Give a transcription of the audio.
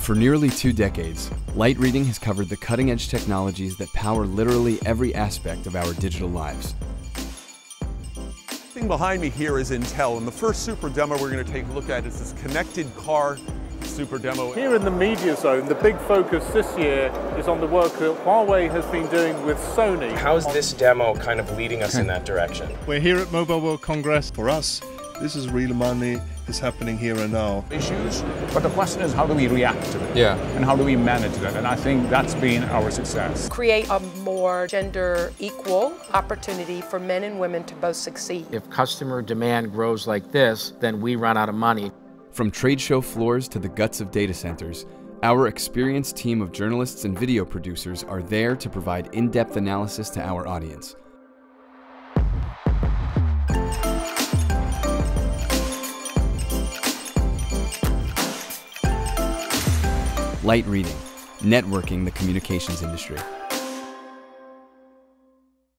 For nearly two decades, Light Reading has covered the cutting edge technologies that power literally every aspect of our digital lives. The thing behind me here is Intel, and the first super demo we're going to take a look at is this connected car super demo. Here in the media zone, the big focus this year is on the work that Huawei has been doing with Sony. How's this demo kind of leading us in that direction? We're here at Mobile World Congress. For us, this is real money. It's happening here and now. issues, but the question is how do we react to it? Yeah. And how do we manage that? And I think that's been our success. create a more gender equal opportunity for men and women to both succeed. If customer demand grows like this, then we run out of money. From trade show floors to the guts of data centers, our experienced team of journalists and video producers are there to provide in depth analysis to our audience. Light Reading, networking the communications industry.